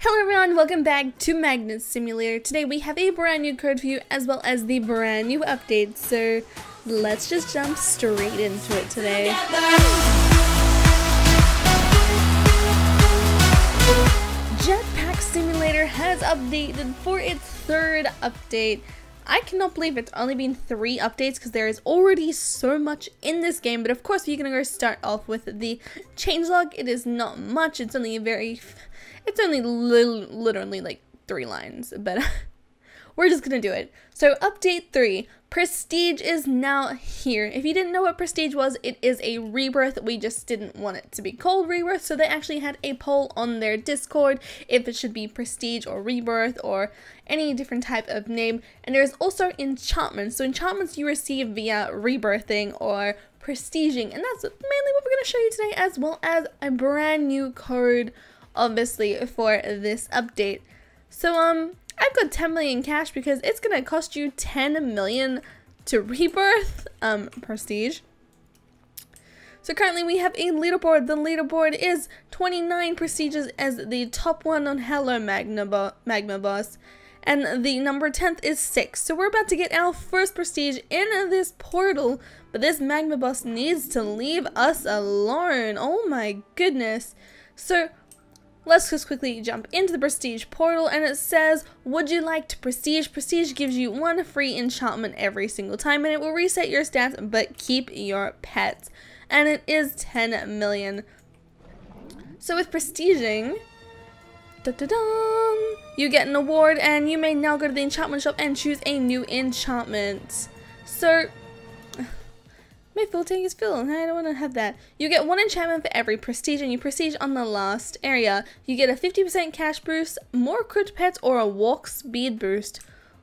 Hello everyone, welcome back to Magnet Simulator. Today we have a brand new card for you as well as the brand new update, so let's just jump straight into it today. Jetpack Simulator has updated for its third update. I cannot believe it's only been three updates because there is already so much in this game. But of course, we're going to go start off with the changelog. It is not much. It's only a very, it's only li literally like three lines. But we're just going to do it. So update three, Prestige is now here. If you didn't know what Prestige was, it is a rebirth. We just didn't want it to be called rebirth, so they actually had a poll on their Discord if it should be Prestige or rebirth or any different type of name. And there's also enchantments. So enchantments you receive via rebirthing or prestiging, and that's mainly what we're going to show you today, as well as a brand new code, obviously, for this update. So, um, I've got 10 million cash because it's gonna cost you 10 million to rebirth um, prestige. So currently we have a leaderboard. The leaderboard is 29 prestiges as the top one on Hello Magma, Bo Magma Boss. And the number 10th is 6. So we're about to get our first prestige in this portal. But this Magma Boss needs to leave us alone. Oh my goodness. So Let's just quickly jump into the Prestige portal and it says, would you like to Prestige? Prestige gives you one free enchantment every single time and it will reset your stats but keep your pets. And it is 10 million. So with Prestiging, da -da you get an award and you may now go to the enchantment shop and choose a new enchantment. So my full tank is filled. I don't want to have that. You get one enchantment for every prestige, and you prestige on the last area. You get a 50% cash boost, more equipped pets, or a walk speed boost.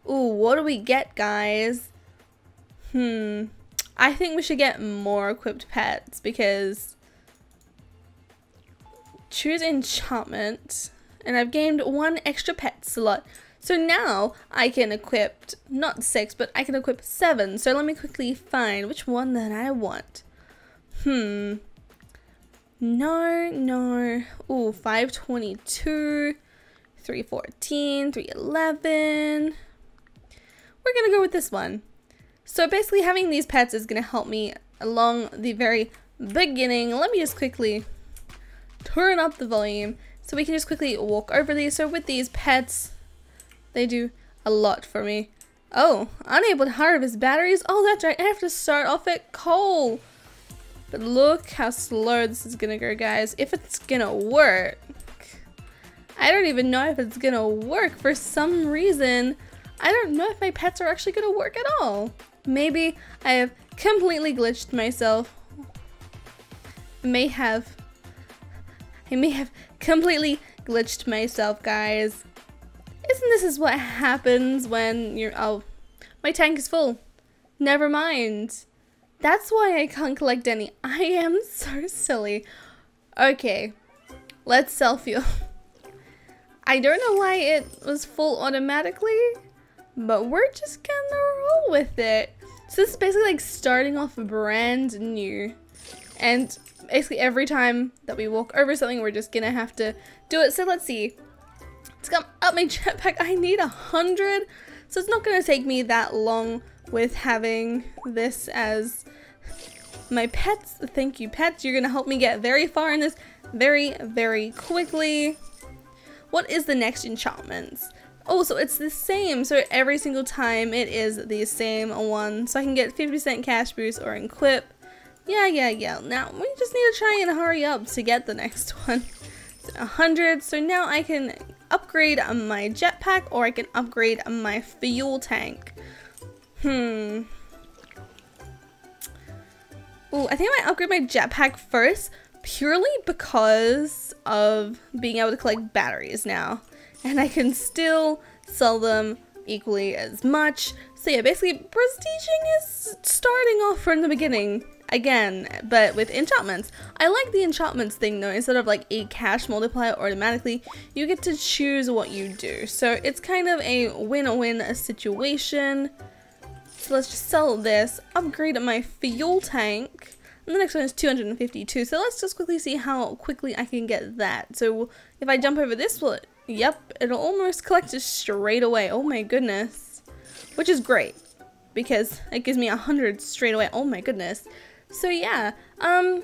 Ooh, what do we get, guys? Hmm. I think we should get more equipped pets because choose enchantment and I've gained one extra pet slot. So now I can equip, not six, but I can equip seven. So let me quickly find which one that I want. Hmm. No, no. Ooh, 522, 314, 311. We're to go with this one. So basically having these pets is to help me along the very beginning. Let me just quickly turn up the volume so we can just quickly walk over these. So with these pets, they do a lot for me. Oh, unable to harvest batteries? Oh, that's right. I have to start off at coal. But look how slow this is gonna go, guys. If it's gonna work. I don't even know if it's gonna work. For some reason, I don't know if my pets are actually gonna work at all. Maybe I have completely glitched myself. I may have... I may have completely glitched myself, guys. Isn't this is what happens when you're- oh, my tank is full. Never mind. That's why I can't collect any. I am so silly. Okay, let's sell fuel. I don't know why it was full automatically, but we're just gonna roll with it. So this is basically like starting off brand new. And basically every time that we walk over something, we're just gonna have to do it. So let's see. To come up my jetpack, I need a hundred. So it's not going to take me that long with having this as my pets. Thank you, pets. You're going to help me get very far in this very, very quickly. What is the next enchantments? Oh, so it's the same. So every single time it is the same one. So I can get 50% cash boost or equip. Yeah, yeah, yeah. Now we just need to try and hurry up to get the next one. 100. So now I can upgrade my jetpack or I can upgrade my fuel tank. Hmm. Ooh, I think I might upgrade my jetpack first purely because of being able to collect batteries now. And I can still sell them equally as much. So yeah, basically prestiging is starting off from the beginning again, but with enchantments. I like the enchantments thing though, instead of like a cash multiplier automatically, you get to choose what you do. So it's kind of a win-win situation. So let's just sell this, upgrade my fuel tank, and the next one is 252. So let's just quickly see how quickly I can get that. So if I jump over this one, Yep, it'll almost collect it straight away. Oh my goodness. Which is great because it gives me hundred straight away. Oh my goodness. So yeah, um,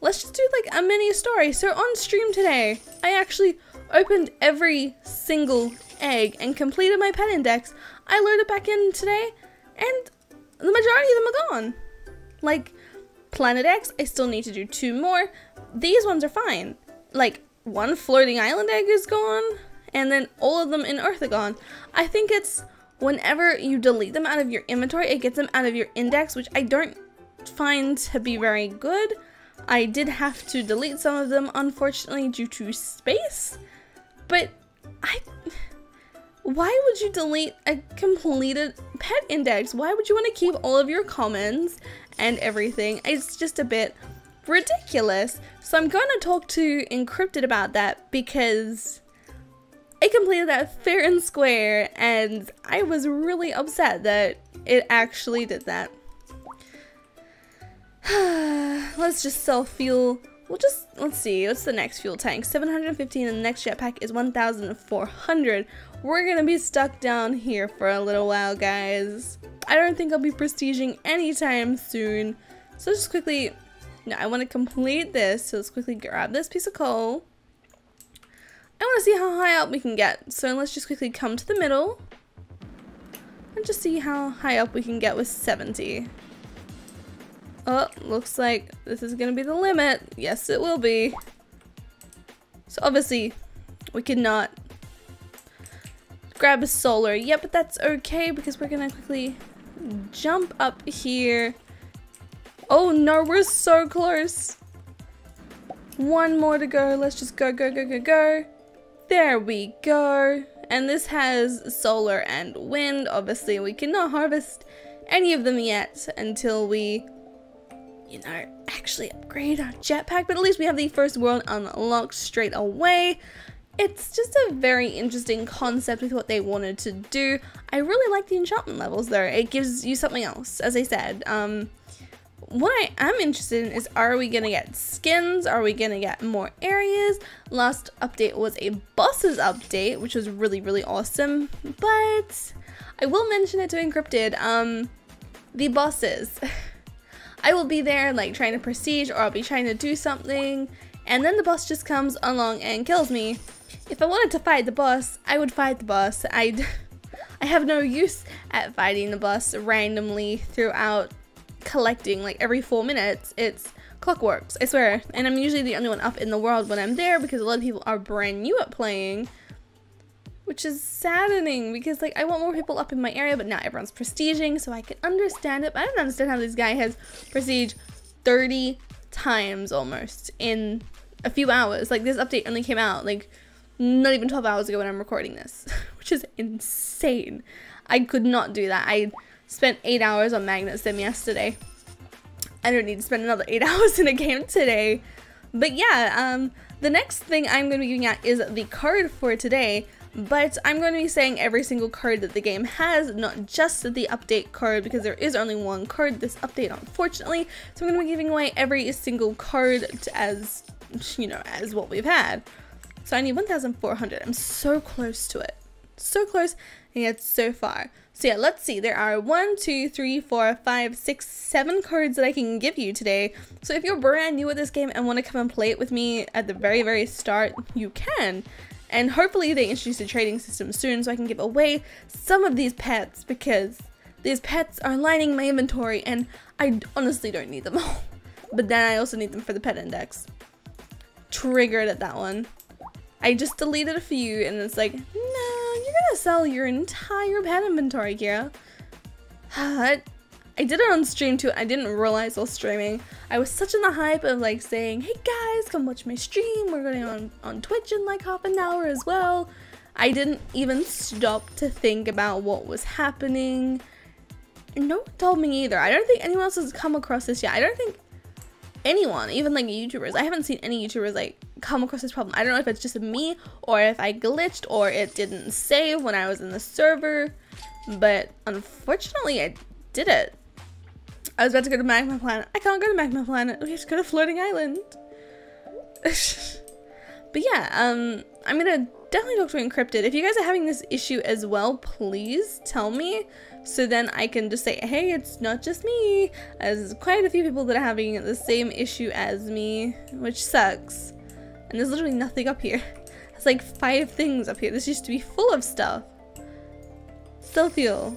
let's just do like a mini story. So on stream today, I actually opened every single egg and completed my pet index. I loaded back in today and the majority of them are gone. Like Planet X, I still need to do two more. These ones are fine. Like one floating island egg is gone and then all of them in Earth are gone. I think it's whenever you delete them out of your inventory, it gets them out of your index, which I don't find to be very good. I did have to delete some of them, unfortunately, due to space. But I... Why would you delete a completed pet index? Why would you want to keep all of your comments and everything? It's just a bit ridiculous. So I'm going to talk to Encrypted about that because I completed that fair and square and I was really upset that it actually did that. let's just sell fuel. We'll just, let's see, what's the next fuel tank? 715 and the next jetpack is 1,400. We're gonna be stuck down here for a little while, guys. I don't think I'll be prestiging anytime soon. So just quickly, no, I want to complete this. So let's quickly grab this piece of coal. I want to see how high up we can get. So let's just quickly come to the middle. And just see how high up we can get with 70. Oh, looks like this is gonna be the limit. Yes, it will be. So obviously, we cannot grab a solar. Yeah, but that's okay because we're gonna quickly jump up here. Oh no, we're so close. One more to go. Let's just go, go, go, go, go. There we go. And this has solar and wind. Obviously, we cannot harvest any of them yet until we you know, actually upgrade our jetpack, but at least we have the first world unlocked straight away. It's just a very interesting concept with what they wanted to do. I really like the enchantment levels though. It gives you something else, as I said. Um, what I am interested in is are we gonna get skins? Are we gonna get more areas? Last update was a bosses update, which was really, really awesome. But I will mention it to Encrypted. Um, the bosses. I will be there like trying to prestige or I'll be trying to do something and then the boss just comes along and kills me. If I wanted to fight the boss, I would fight the boss. I'd I have no use at fighting the boss randomly throughout collecting like every four minutes. It's clockworks, I swear. And I'm usually the only one up in the world when I'm there because a lot of people are brand new at playing which is saddening because like I want more people up in my area, but now everyone's prestiging, so I can understand it. But I don't understand how this guy has prestige 30 times almost in a few hours. Like this update only came out like not even 12 hours ago when I'm recording this, which is insane. I could not do that. I spent eight hours on Magnet Sim yesterday. I don't need to spend another eight hours in a game today. But yeah, um, the next thing I'm going to be giving out is the card for today but I'm going to be saying every single card that the game has, not just the update card, because there is only one card this update, unfortunately. So I'm going to be giving away every single card as, you know, as what we've had. So I need 1,400. I'm so close to it. So close, and yet so far. So yeah, let's see. There are one, two, three, four, five, six, seven cards that I can give you today. So if you're brand new at this game and want to come and play it with me at the very, very start, you can. And hopefully they introduce a trading system soon so I can give away some of these pets because these pets are lining my inventory and I honestly don't need them all. But then I also need them for the pet index. Triggered at that one. I just deleted a few and it's like, no, you're gonna sell your entire pet inventory, Kira. I did it on stream too. I didn't realize while streaming. I was such in the hype of like saying, hey guys, come watch my stream. We're going on, on Twitch in like half an hour as well. I didn't even stop to think about what was happening. No one told me either. I don't think anyone else has come across this yet. I don't think anyone, even like YouTubers, I haven't seen any YouTubers like come across this problem. I don't know if it's just me or if I glitched or it didn't save when I was in the server. But unfortunately, I did it. I was about to go to Magma Planet. I can't go to Magma Planet. We have to go to Floating Island. but yeah, um, I'm gonna definitely talk to Encrypted. If you guys are having this issue as well, please tell me so then I can just say, hey, it's not just me. There's quite a few people that are having the same issue as me, which sucks. And there's literally nothing up here. It's like five things up here. This used to be full of stuff. Still feel.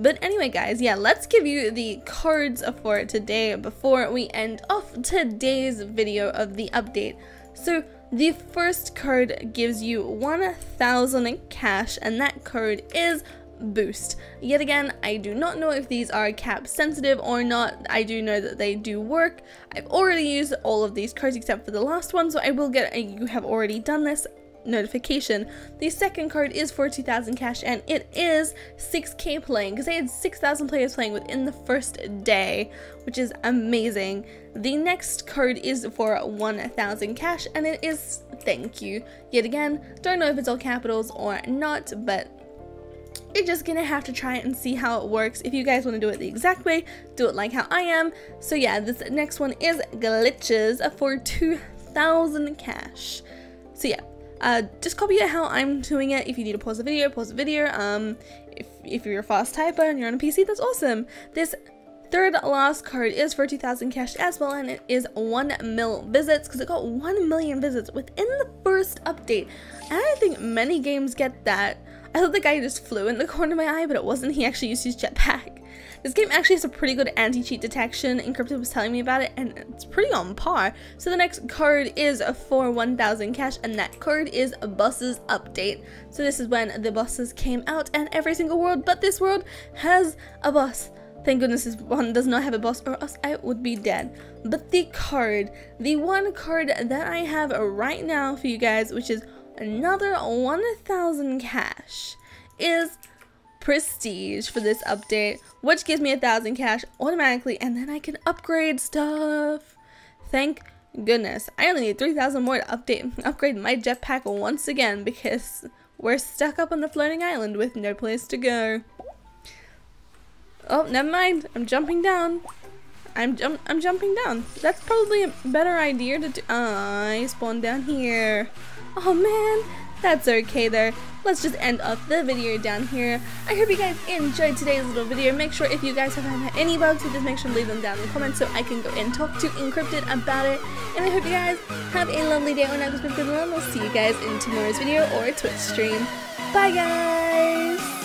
But anyway, guys, yeah, let's give you the cards for today before we end off today's video of the update. So the first card gives you 1000 cash and that card is boost. Yet again, I do not know if these are cap sensitive or not. I do know that they do work. I've already used all of these cards except for the last one, so I will get a you have already done this notification. The second card is for 2000 cash and it is 6k playing because I had 6,000 players playing within the first day, which is amazing. The next card is for 1000 cash and it is thank you. Yet again, don't know if it's all capitals or not, but you're just gonna have to try it and see how it works. If you guys want to do it the exact way, do it like how I am. So yeah, this next one is glitches for 2,000 cash. So yeah, uh, just copy it how I'm doing it. If you need to pause the video, pause the video. Um, if, if you're a fast typer and you're on a PC, that's awesome. This third last card is for 2,000 cash as well, and it is 1 mil visits because it got 1 million visits within the first update. And I think many games get that. I thought the guy just flew in the corner of my eye, but it wasn't. He actually used his jetpack. This game actually has a pretty good anti-cheat detection. Encrypted was telling me about it, and it's pretty on par. So the next card is for 1,000 cash, and that card is a Bosses Update. So this is when the buses came out, and every single world but this world has a bus. Thank goodness this one does not have a boss or else I would be dead. But the card, the one card that I have right now for you guys, which is another 1000 cash is prestige for this update which gives me a thousand cash automatically and then I can upgrade stuff. Thank goodness. I only need 3000 more to update upgrade my jetpack once again because we're stuck up on the floating island with no place to go. Oh never mind. I'm jumping down. I'm, jump I'm jumping down. That's probably a better idea to do. Uh, I spawned down here. Oh man, that's okay there. Let's just end up the video down here. I hope you guys enjoyed today's little video. Make sure if you guys have had any bugs, just make sure to leave them down in the comments so I can go and talk to Encrypted about it. And I hope you guys have a lovely day when I was with good one. We'll see you guys in tomorrow's video or Twitch stream. Bye guys!